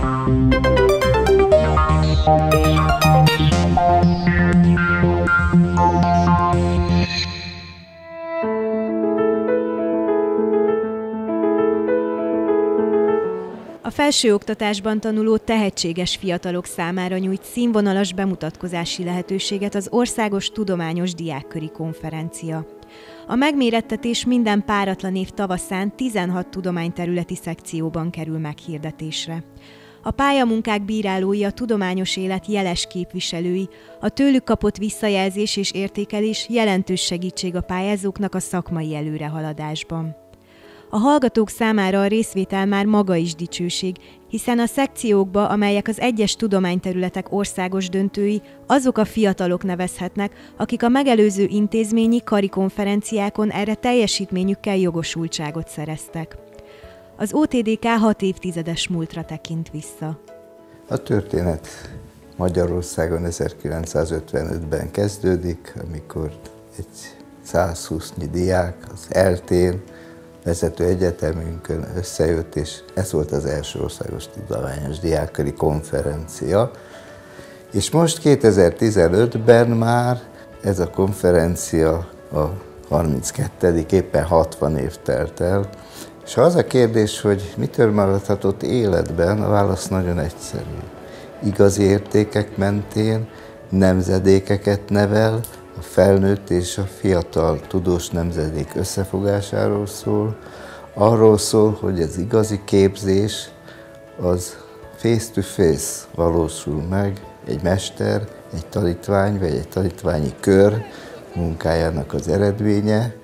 A felsőoktatásban tanuló tehetséges fiatalok számára nyújt színvonalas bemutatkozási lehetőséget az Országos Tudományos Diákköri Konferencia. A megmérettetés minden páratlan év tavaszán 16 tudományterületi szekcióban kerül meghirdetésre. A pályamunkák bírálói a tudományos élet jeles képviselői, a tőlük kapott visszajelzés és értékelés jelentős segítség a pályázóknak a szakmai előrehaladásban. A hallgatók számára a részvétel már maga is dicsőség, hiszen a szekciókba, amelyek az egyes tudományterületek országos döntői, azok a fiatalok nevezhetnek, akik a megelőző intézményi karikonferenciákon erre teljesítményükkel jogosultságot szereztek. Az OTDK hat évtizedes múltra tekint vissza. A történet Magyarországon 1955-ben kezdődik, amikor egy 120 diák az eltén vezető egyetemünkön összejött, és ez volt az első országos tudományos diákköri konferencia. És most 2015-ben már ez a konferencia a 32. éppen 60 év telt el, és az a kérdés, hogy mitől maradhatott életben, a válasz nagyon egyszerű. Igazi értékek mentén nemzedékeket nevel, a felnőtt és a fiatal tudós nemzedék összefogásáról szól, arról szól, hogy az igazi képzés az face-to-face -face valósul meg, egy mester, egy tanítvány vagy egy tanítványi kör munkájának az eredménye,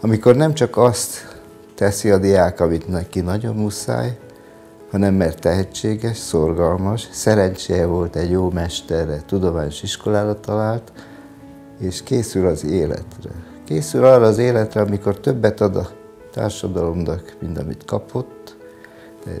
amikor nem csak azt teszi a diák, amit neki nagyon muszáj, hanem mert tehetséges, szorgalmas, szerencséje volt egy jó mesterre, tudományos iskolára talált, és készül az életre. Készül arra az életre, amikor többet ad a társadalomnak, mint amit kapott.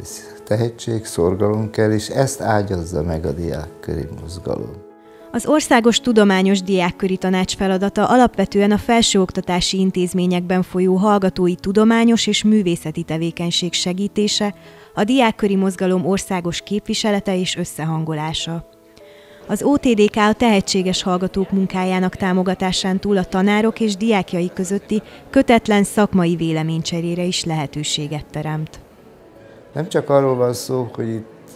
Ez tehetség, szorgalom kell, és ezt ágyazza meg a diákköri mozgalom. Az Országos Tudományos Diákköri Tanács feladata alapvetően a felsőoktatási intézményekben folyó hallgatói tudományos és művészeti tevékenység segítése, a diákköri mozgalom országos képviselete és összehangolása. Az OTDK a tehetséges hallgatók munkájának támogatásán túl a tanárok és diákjai közötti kötetlen szakmai véleménycserére is lehetőséget teremt. Nem csak arról van szó, hogy itt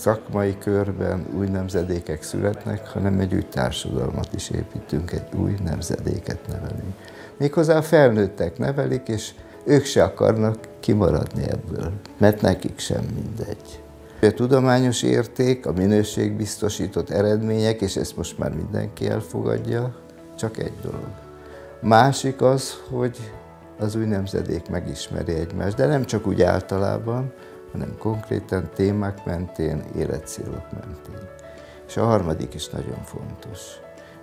szakmai körben új nemzedékek születnek, hanem egy új társadalmat is építünk, egy új nemzedéket nevelünk. Méghozzá a felnőttek nevelik, és ők se akarnak kimaradni ebből, mert nekik sem mindegy. A tudományos érték, a minőségbiztosított eredmények, és ezt most már mindenki elfogadja, csak egy dolog. Másik az, hogy az új nemzedék megismeri egymást, de nem csak úgy általában, hanem konkrétan témák mentén, életcélok mentén. És a harmadik is nagyon fontos.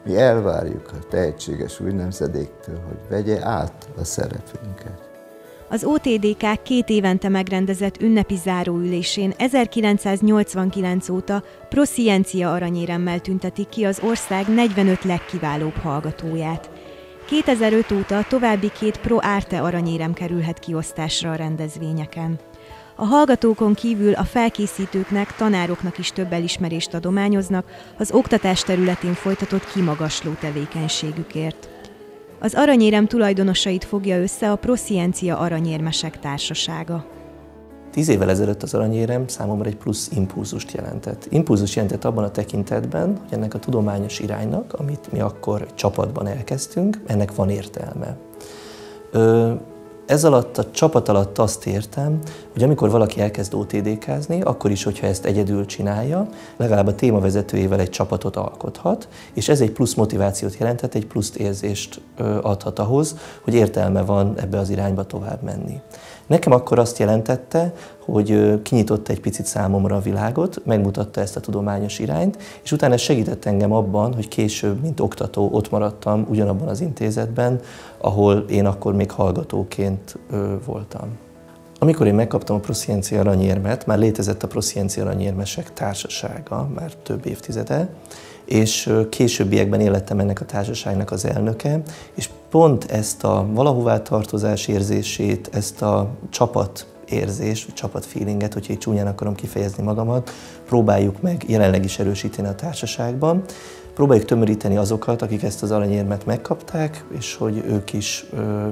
Mi elvárjuk a tehetséges új nemzedéktől, hogy vegye át a szerepünket. Az OTDK két évente megrendezett ünnepi záróülésén 1989 óta Prosciencia aranyéremmel tüntetik ki az ország 45 legkiválóbb hallgatóját. 2005 óta további két Pro Arte aranyérem kerülhet kiosztásra a rendezvényeken. A hallgatókon kívül a felkészítőknek, tanároknak is több elismerést adományoznak az oktatás területén folytatott kimagasló tevékenységükért. Az aranyérem tulajdonosait fogja össze a Prosciencia Aranyérmesek Társasága. Tíz évvel ezelőtt az aranyérem számomra egy plusz impulzust jelentett. Impulzus jelentett abban a tekintetben, hogy ennek a tudományos iránynak, amit mi akkor csapatban elkezdtünk, ennek van értelme. Ez alatt, a csapat alatt azt értem, hogy amikor valaki elkezd OTD-kázni, akkor is, hogyha ezt egyedül csinálja, legalább a témavezetőjével egy csapatot alkothat, és ez egy plusz motivációt jelenthet, egy plusz érzést adhat ahhoz, hogy értelme van ebbe az irányba tovább menni. Nekem akkor azt jelentette, hogy kinyitotta egy picit számomra a világot, megmutatta ezt a tudományos irányt, és utána segített engem abban, hogy később, mint oktató, ott maradtam ugyanabban az intézetben, ahol én akkor még hallgatóként voltam. Amikor én megkaptam a Prosciencia aranyérmet, már létezett a Prosciencia aranyérmesek társasága, már több évtizede, és későbbiekben élettem ennek a társaságnak az elnöke, és pont ezt a valahová tartozás érzését, ezt a csapat csapatérzést, csapatfeelinget, hogyha így csúnyán akarom kifejezni magamat, próbáljuk meg jelenleg is erősíteni a társaságban. Próbáljuk tömöríteni azokat, akik ezt az aranyérmet megkapták, és hogy ők is,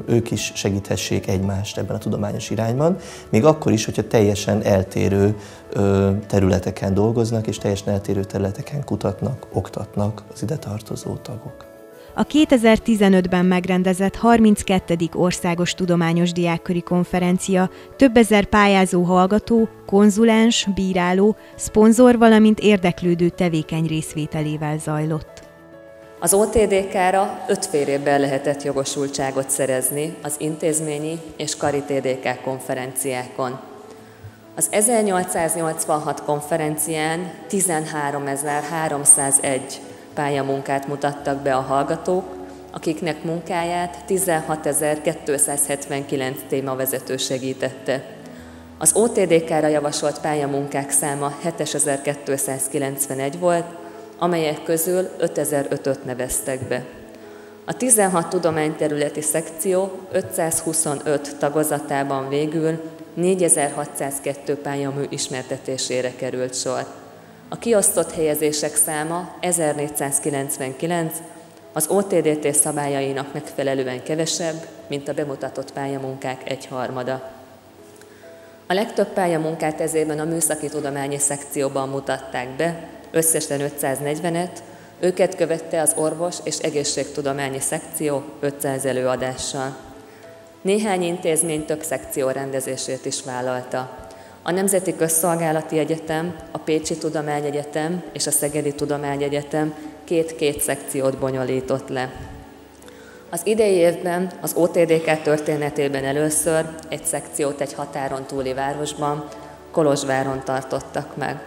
ők is segíthessék egymást ebben a tudományos irányban, még akkor is, hogyha teljesen eltérő területeken dolgoznak, és teljesen eltérő területeken kutatnak, oktatnak az ide tartozó tagok. A 2015-ben megrendezett 32. Országos Tudományos Diákköri Konferencia több ezer pályázó hallgató, konzulens, bíráló, szponzor, valamint érdeklődő tevékeny részvételével zajlott. Az OTDK-ra öt fél évben lehetett jogosultságot szerezni az intézményi és kari konferenciákon. Az 1886 konferencián 13.301 pályamunkát mutattak be a hallgatók, akiknek munkáját 16.279 témavezető segítette. Az OTDK-ra javasolt pályamunkák száma 7291 volt, amelyek közül 5005-öt neveztek be. A 16 tudományterületi szekció 525 tagozatában végül 4602 pályamű ismertetésére került sor. A kiosztott helyezések száma 1499, az OTDT szabályainak megfelelően kevesebb, mint a bemutatott pályamunkák egyharmada. A legtöbb pályamunkát ezében a műszaki tudományi szekcióban mutatták be, összesen 540-et, őket követte az orvos és egészségtudományi szekció 500 előadással. Néhány intézmény több szekció rendezését is vállalta. A Nemzeti Közszolgálati Egyetem, a Pécsi Tudományegyetem és a Szegedi Tudományegyetem két-két szekciót bonyolított le. Az idei évben az OTDK történetében először egy szekciót egy határon túli városban, Kolozsváron tartottak meg.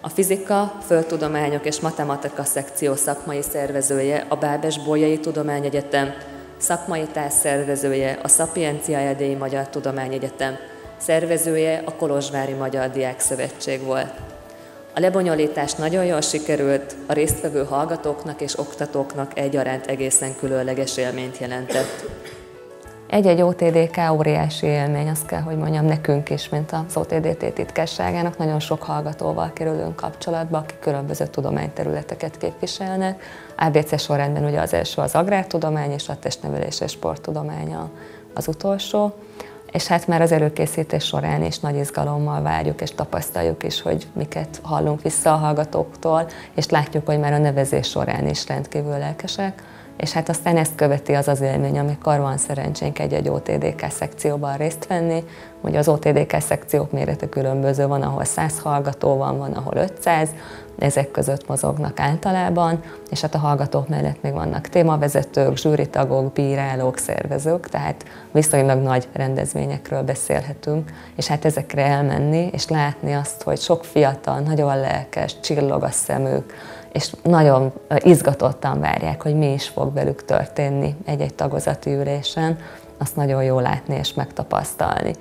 A fizika, földtudományok és matematika szekció szakmai szervezője a Bábes Bolyai Tudományegyetem, szakmai társszervezője a Szapiencia Erdélyi Magyar Tudományegyetem, szervezője a Kolozsvári Magyar Diák Szövetség volt. A lebonyolítás nagyon jól sikerült, a résztvevő hallgatóknak és oktatóknak egyaránt egészen különleges élményt jelentett. Egy-egy OTDK óriási élmény, azt kell, hogy mondjam, nekünk is, mint az OTDT titkárságának. Nagyon sok hallgatóval kerülünk kapcsolatba, akik különböző tudományterületeket képviselnek. ABC sorrendben ugye az első az agrártudomány és a testnevelés és sporttudomány az utolsó és hát már az előkészítés során is nagy izgalommal várjuk és tapasztaljuk is, hogy miket hallunk vissza a hallgatóktól, és látjuk, hogy már a nevezés során is rendkívül lelkesek. És hát aztán ezt követi az az élmény, amikor van szerencsénk egy-egy OTDK szekcióban részt venni. Ugye az OTDK szekciók mérete különböző, van, ahol 100 hallgató van, van, ahol 500, ezek között mozognak általában, és hát a hallgatók mellett még vannak témavezetők, zsűritagok, bírálók, szervezők, tehát viszonylag nagy rendezvényekről beszélhetünk, és hát ezekre elmenni, és látni azt, hogy sok fiatal, nagyon lelkes, csillog a szemük, és nagyon izgatottan várják, hogy mi is fog velük történni egy-egy tagozati ülésen, azt nagyon jó látni és megtapasztalni.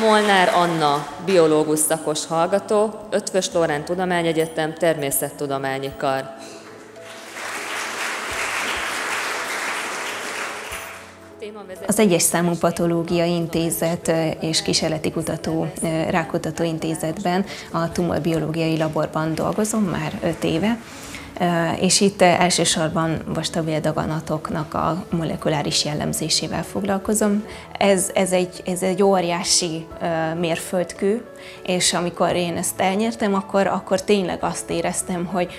Molnár Anna, biológus szakos hallgató, Ötvös Lorán Tudományegyetem, Természettudományi Kar. Az egyes számú patológiai intézet és kísérleti kutató, rákutató intézetben a tumorbiológiai laborban dolgozom már öt éve, és itt elsősorban vastagbéldaganatoknak a molekuláris jellemzésével foglalkozom. Ez, ez, egy, ez egy óriási mérföldkő, és amikor én ezt elnyertem, akkor, akkor tényleg azt éreztem, hogy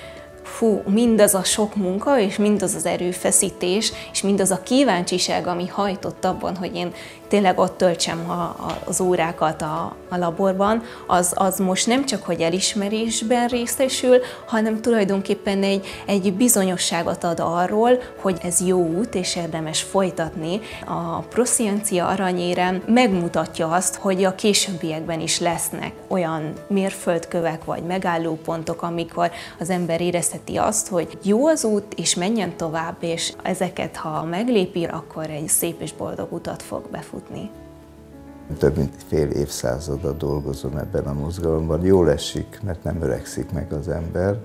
fú, mindaz a sok munka, és mindaz az erőfeszítés, és mindaz a kíváncsiság, ami hajtott abban, hogy én tényleg ott töltsem a, a, az órákat a, a laborban, az, az most nem csak, hogy elismerésben részesül, hanem tulajdonképpen egy, egy bizonyosságot ad arról, hogy ez jó út, és érdemes folytatni. A prosziencia aranyére megmutatja azt, hogy a későbbiekben is lesznek olyan mérföldkövek vagy megállópontok, amikor az ember érezheti azt, hogy jó az út, és menjen tovább, és ezeket, ha meglépi, akkor egy szép és boldog utat fog befutni futni. Több mint fél évszázada dolgozom ebben a mozgalomban. Jól esik, mert nem öregszik meg az ember.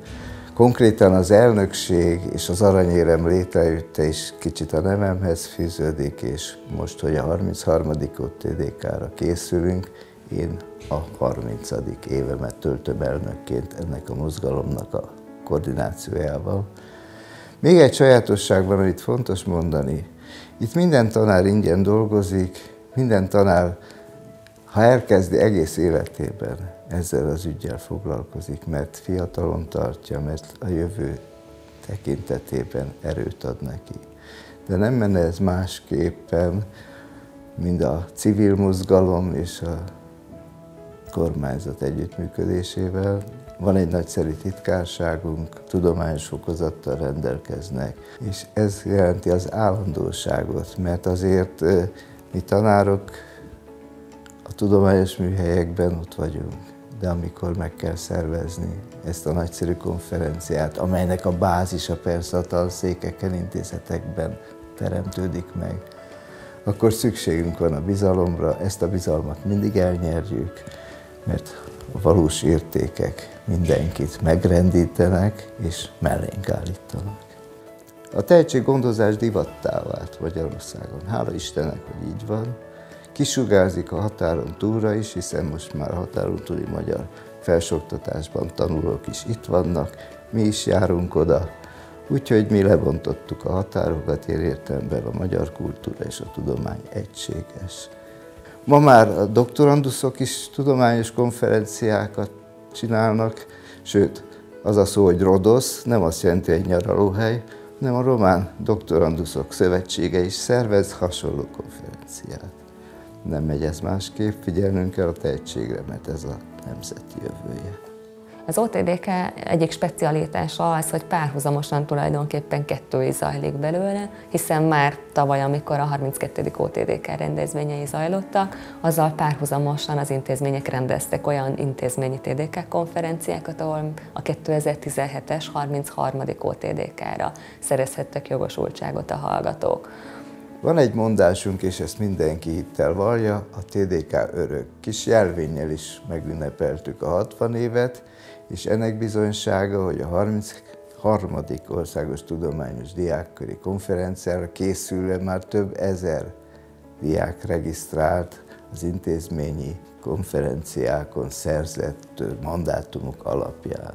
Konkrétan az elnökség és az aranyérem létrejötte is kicsit a nevemhez fűződik, és most, hogy a 33. TDK-ra készülünk, én a 30. évemet töltöm elnökként ennek a mozgalomnak a koordinációjával. Még egy sajátosság van, amit fontos mondani. Itt minden tanár ingyen dolgozik, minden tanár, ha elkezdi egész életében, ezzel az ügyel foglalkozik, mert fiatalon tartja, mert a jövő tekintetében erőt ad neki. De nem menne ez másképpen, mint a civil mozgalom és a kormányzat együttműködésével. Van egy nagyszerű titkárságunk, tudományos fokozattal rendelkeznek, és ez jelenti az állandóságot, mert azért mi tanárok a tudományos műhelyekben ott vagyunk, de amikor meg kell szervezni ezt a nagyszerű konferenciát, amelynek a bázisa persze a tanszékeken, intézetekben teremtődik meg, akkor szükségünk van a bizalomra, ezt a bizalmat mindig elnyerjük, mert valós értékek mindenkit megrendítenek és mellénk állítanak. A tehetséggondozás divattá vált Magyarországon. Hála Istennek, hogy így van. Kisugárzik a határon túlra is, hiszen most már határon túli magyar felsőoktatásban tanulók is itt vannak, mi is járunk oda, úgyhogy mi lebontottuk a határokat, én értelemben a magyar kultúra és a tudomány egységes. Ma már a doktoranduszok is tudományos konferenciákat csinálnak, sőt, az a szó, hogy Rodosz, nem azt jelenti egy nyaralóhely, hanem a Román Doktoranduszok Szövetsége is szervez hasonló konferenciát. Nem megy ez másképp, figyelnünk kell a tehetségre, mert ez a nemzeti jövője. Az OTDK egyik specialitása az, hogy párhuzamosan tulajdonképpen kettői zajlik belőle, hiszen már tavaly, amikor a 32. OTDK rendezvényei zajlottak, azzal párhuzamosan az intézmények rendeztek olyan intézményi TDK konferenciákat, ahol a 2017-es 33. OTDK-ra szerezhettek jogosultságot a hallgatók. Van egy mondásunk, és ezt mindenki hittel vallja, a TDK örök. Kis jelvényel is megünnepeltük a 60 évet, és ennek bizonysága, hogy a 33. Országos Tudományos Diákköri Konferenciára készülve már több ezer diák regisztrált az intézményi konferenciákon szerzett mandátumok alapján.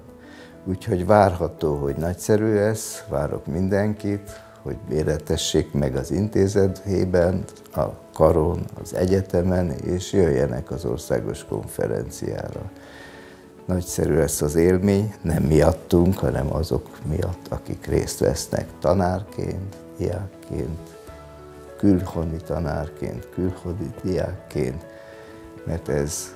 Úgyhogy várható, hogy nagyszerű lesz, várok mindenkit, hogy méretessék meg az intézetében, a karon, az egyetemen, és jöjjenek az országos konferenciára. Nagyszerű lesz az élmény, nem miattunk, hanem azok miatt, akik részt vesznek tanárként, diákként, külhoni tanárként, külhoni diákként, mert ez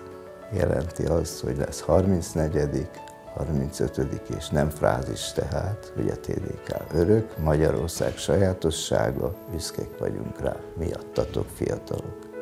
jelenti azt, hogy lesz 34 35. és nem frázis tehát, hogy a TDK örök, Magyarország sajátossága, büszkék vagyunk rá, miattatok fiatalok.